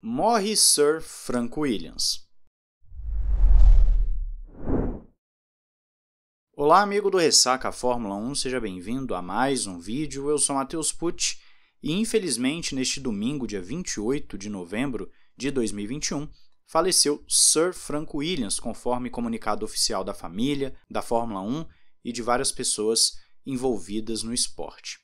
Morre Sir Frank Williams. Olá, amigo do Ressaca Fórmula 1, seja bem-vindo a mais um vídeo. Eu sou Matheus Pucci e, infelizmente, neste domingo, dia 28 de novembro de 2021, faleceu Sir Frank Williams, conforme comunicado oficial da família, da Fórmula 1 e de várias pessoas envolvidas no esporte.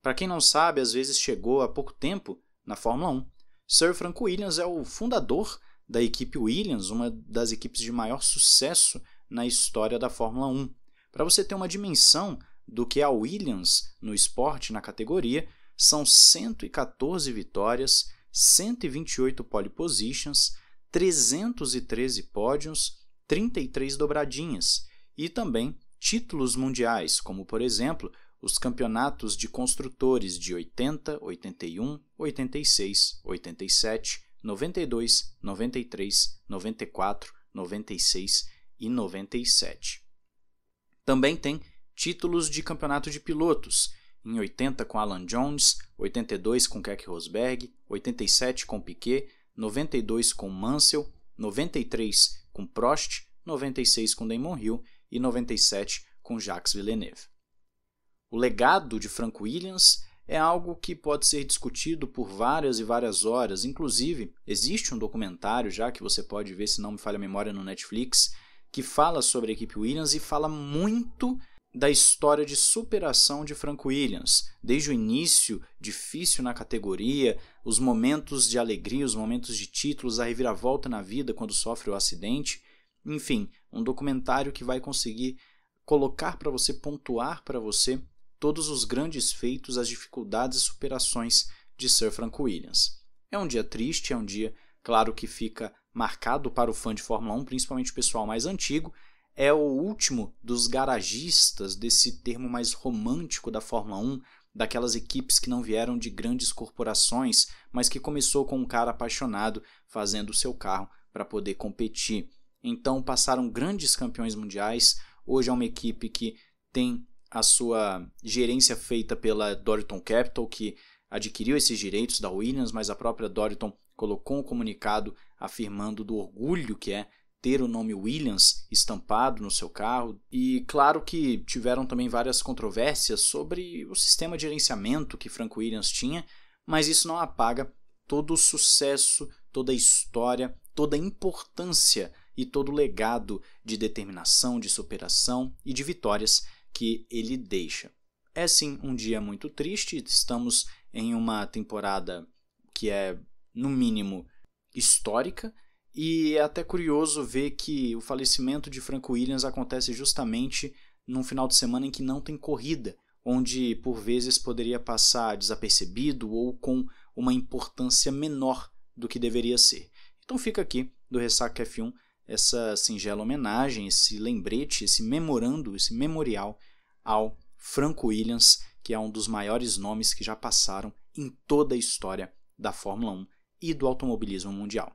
Para quem não sabe, às vezes chegou há pouco tempo na Fórmula 1 Sir Frank Williams é o fundador da equipe Williams, uma das equipes de maior sucesso na história da Fórmula 1. Para você ter uma dimensão do que é a Williams no esporte, na categoria, são 114 vitórias, 128 pole positions, 313 pódios, 33 dobradinhas e também títulos mundiais, como por exemplo os campeonatos de construtores de 80, 81, 86, 87, 92, 93, 94, 96 e 97. Também tem títulos de campeonato de pilotos, em 80 com Alan Jones, 82 com Keck Rosberg, 87 com Piquet, 92 com Mansell, 93 com Prost, 96 com Damon Hill e 97 com Jacques Villeneuve. O legado de Frank Williams é algo que pode ser discutido por várias e várias horas. Inclusive, existe um documentário já que você pode ver, se não me falha a memória, no Netflix, que fala sobre a equipe Williams e fala muito da história de superação de Frank Williams, desde o início difícil na categoria, os momentos de alegria, os momentos de títulos, a reviravolta na vida quando sofre o acidente. Enfim, um documentário que vai conseguir colocar para você, pontuar para você todos os grandes feitos, as dificuldades e superações de Sir Frank Williams. É um dia triste, é um dia, claro, que fica marcado para o fã de Fórmula 1, principalmente o pessoal mais antigo. É o último dos garagistas, desse termo mais romântico da Fórmula 1, daquelas equipes que não vieram de grandes corporações, mas que começou com um cara apaixonado fazendo o seu carro para poder competir. Então passaram grandes campeões mundiais. Hoje é uma equipe que tem a sua gerência feita pela Doriton Capital, que adquiriu esses direitos da Williams, mas a própria Doriton colocou um comunicado afirmando do orgulho que é ter o nome Williams estampado no seu carro. E claro que tiveram também várias controvérsias sobre o sistema de gerenciamento que Frank Williams tinha, mas isso não apaga todo o sucesso, toda a história, toda a importância e todo o legado de determinação, de superação e de vitórias que ele deixa. É sim um dia muito triste, estamos em uma temporada que é, no mínimo, histórica, e é até curioso ver que o falecimento de Frank Williams acontece justamente num final de semana em que não tem corrida, onde por vezes poderia passar desapercebido ou com uma importância menor do que deveria ser. Então fica aqui do Ressaca F1 essa singela homenagem, esse lembrete, esse memorando, esse memorial ao Franco Williams, que é um dos maiores nomes que já passaram em toda a história da Fórmula 1 e do automobilismo mundial.